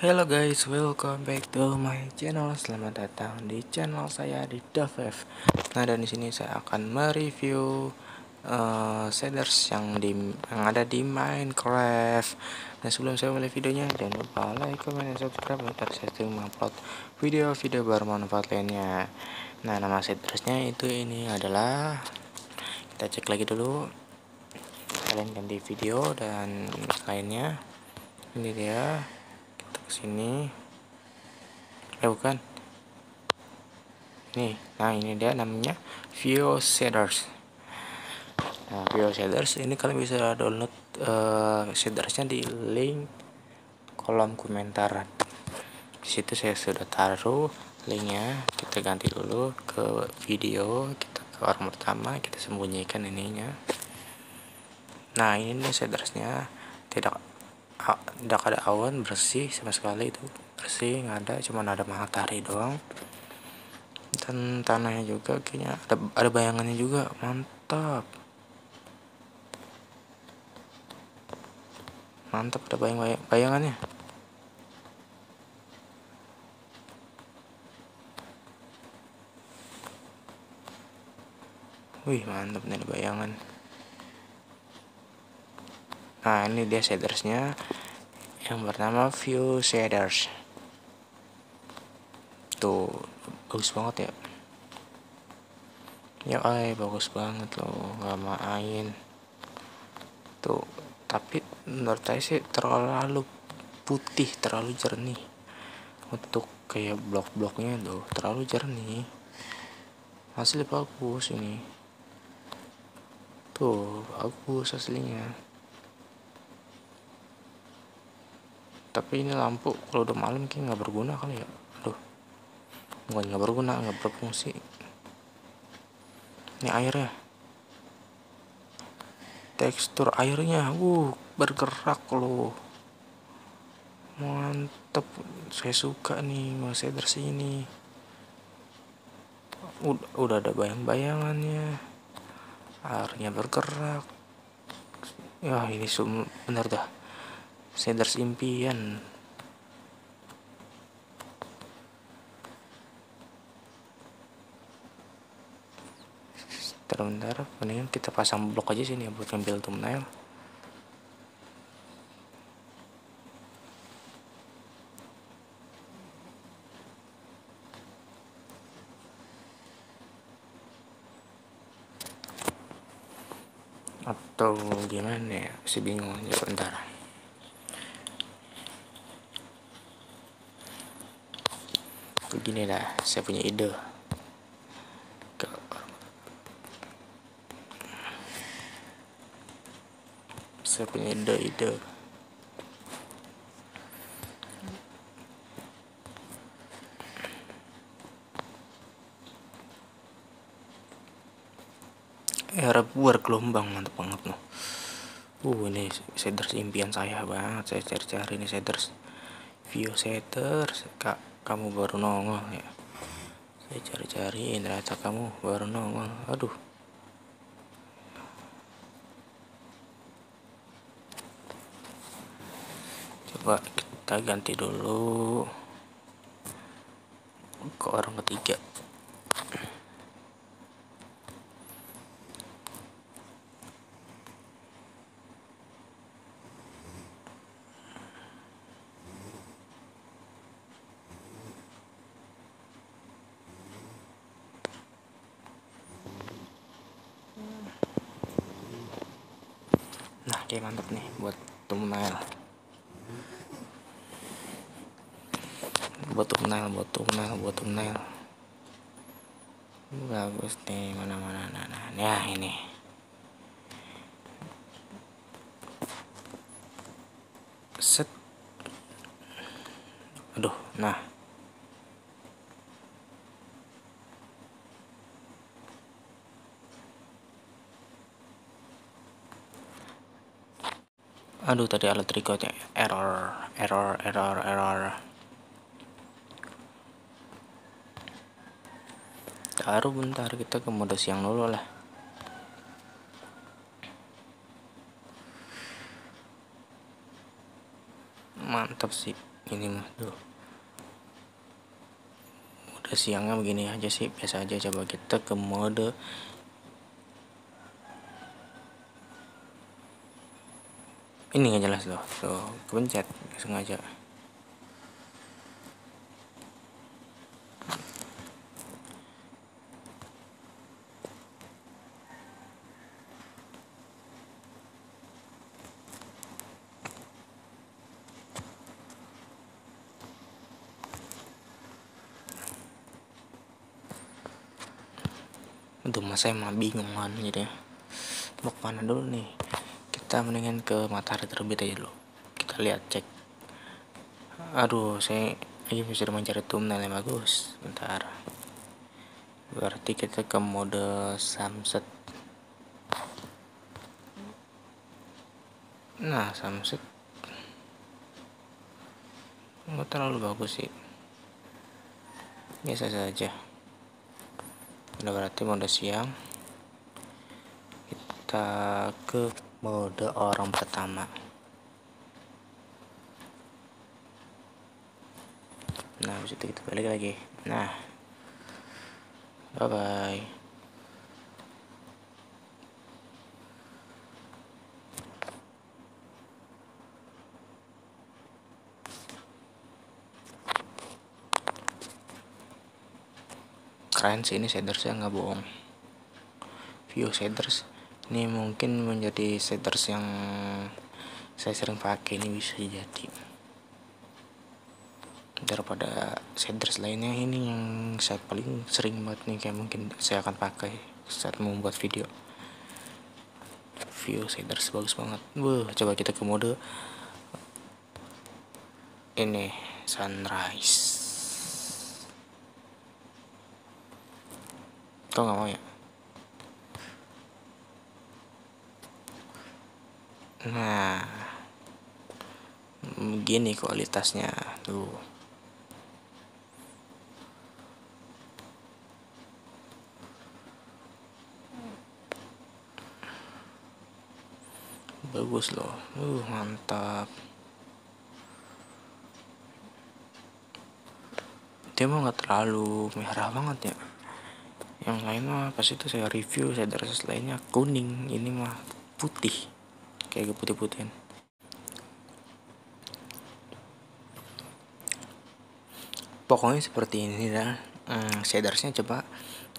Hello guys, welcome back to my channel. Selamat datang di channel saya di Davef. Nah, dan di sini saya akan mereview uh, shaders yang di yang ada di Minecraft. Nah, sebelum saya mulai videonya, jangan lupa like, comment, dan subscribe agar saya sering mengupload video-video bermanfaat lainnya. Nah, nama shadersnya itu ini adalah kita cek lagi dulu. Kalian ganti video dan lainnya. Ini dia sini eh bukan. Nih nah ini dia namanya View Shaders. Nah View Shaders ini kalian bisa download uh, shadersnya di link kolom komentar. Di situ saya sudah taruh linknya. Kita ganti dulu ke video kita ke orang pertama kita sembunyikan ininya. Nah ini shadersnya. Tidak tidak ada awan bersih sama sekali itu. Bersih nggak ada cuma ada matahari doang. Dan tanahnya juga kayaknya ada ada bayangannya juga. Mantap. Mantap ada bayang, bayang bayangannya. Wih mantap nih bayangan nah ini dia shadersnya yang bernama view shaders. Tuh bagus banget ya. Ya ay bagus banget loh nggak main. Tuh tapi menurut saya sih terlalu putih terlalu jernih. Untuk kayak blok-bloknya tuh terlalu jernih. Hasilnya bagus ini. Tuh bagus aslinya tapi ini lampu kalau udah malam kayak nggak berguna kali ya. Aduh. Bukan nggak berguna nggak berfungsi. Ini airnya. Tekstur airnya uh bergerak loh. Mantep. Saya suka nih masih dari sini udah, udah ada bayang-bayangannya. Airnya bergerak. Ya ini bener dah Shaders impian. Bentar mendingan kita pasang blok aja sini ya buat ngambil thumbnail. Atau gimana ya? Si bingung ya bentar begini lah saya punya ide. Saya punya ide-ide. Era buar gelombang mantap banget loh uh ini shaders impian saya banget. Saya cari-cari ini shaders view shaders kak kamu baru nongol ya? Saya cari-cari ternyata kamu baru nongol. Aduh. Coba kita ganti dulu. Ke orang ketiga kayak mantap nih buat thumbnail buat thumbnail buat thumbnail buat thumbnail bagus nih mana mana nah, nah. ya ini. Set. Aduh nah aduh tadi alat recordnya error error error error. Taruh bentar kita ke mode siang dulu lah. Mantap sih ini mah. Tuh udah siangnya begini aja sih biasa aja. Coba kita ke mode ini nggak jelas loh. Tuh kepencet sengaja. Aduh mas saya mah bingung kan mau ke mana dulu nih kita mendingan ke matahari terbit aja dulu. Kita lihat cek. Aduh saya lagi bisa mencari thumbnail yang bagus. Bentar. Berarti kita ke mode sunset. Nah sunset. Nggak terlalu bagus sih. Biasa saja. Udah berarti mode siang. Kita ke mode orang pertama. Nah habis itu kita balik lagi. Nah. Bye bye keren sih ini shadersnya nggak bohong. View shaders ini mungkin menjadi shaders yang saya sering pakai ini bisa jadi. Daripada shaders lainnya ini yang saya paling sering banget nih kayak mungkin saya akan pakai saat membuat video. View shaders bagus banget. Wuh, coba kita ke mode. Ini sunrise. Kau nggak mau ya nah begini kualitasnya tuh. Bagus loh. Uh mantap. Dia mau nggak terlalu merah banget ya. Yang lain mah pas itu saya review saya dress lainnya kuning ini mah putih kayak putih-putihan pokoknya seperti ini dah. Hmm, shadersnya coba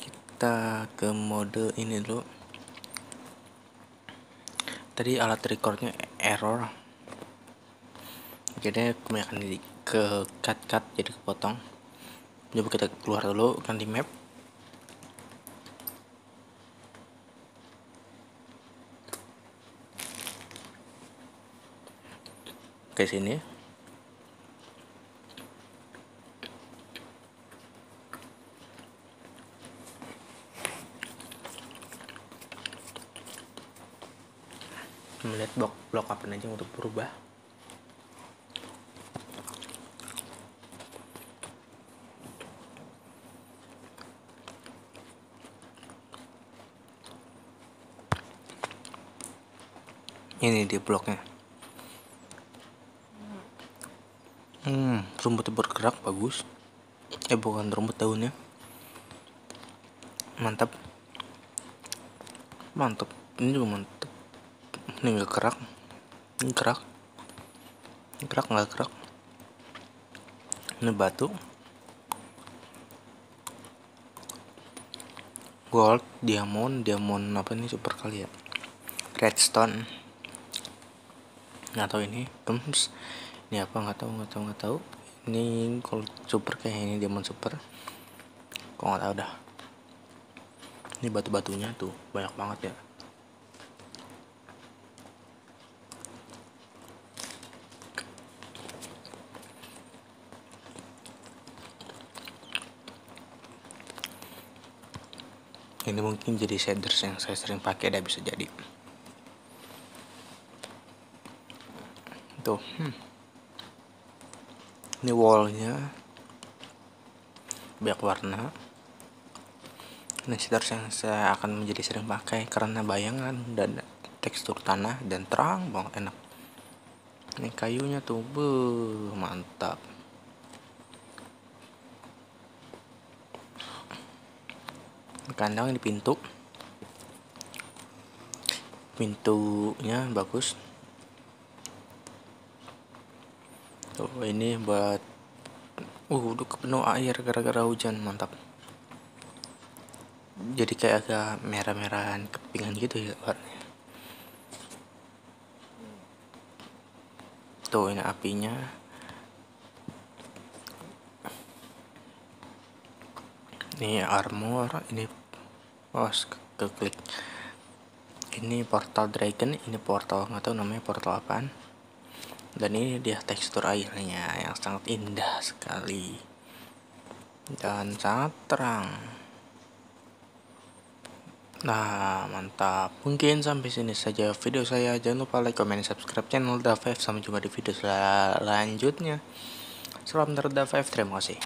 kita ke mode ini dulu. Tadi alat recordnya error. Jadi kebanyakan di ke cut cut jadi kepotong. Coba kita keluar dulu kan di map ke sini. Melihat blok blok apa aja untuk berubah? Ini di bloknya rumputnya bergerak bagus. Eh bukan rumput daunnya mantap. Mantap. Ini juga mantap. Ini nggak gerak. Ini gerak. Ini gerak nggak gerak. Ini batu. Gold diamond. Diamond apa ini? Super kali ya. Redstone. Nggak tahu ini. Terus ini apa? Nggak tahu nggak tahu nggak tahu ini kalau super kayak ini diamond super kok nggak tahu dah. Ini batu-batunya tuh banyak banget ya. Ini mungkin jadi shaders yang saya sering pakai dah bisa jadi. Tuh hmm ini wallnya. Banyak warna. Ini stars yang saya akan menjadi sering pakai karena bayangan dan tekstur tanah dan terang banget enak. Ini kayunya tuh Beuh, mantap. Kandang di pintu. Pintunya bagus tuh ini buat uh udah penuh air gara-gara hujan mantap. Jadi kayak agak merah-merahan kepingan gitu ya warnanya. Tuh ini apinya. Ini armor ini oh ke klik ini portal dragon ini portal nggak tahu namanya portal apaan dan ini dia tekstur airnya yang sangat indah sekali. Dan sangat terang. Nah mantap. Mungkin sampai sini saja video saya. Jangan lupa like, comment, subscribe channel Da Sampai jumpa di video selanjutnya. Salam Da Terima kasih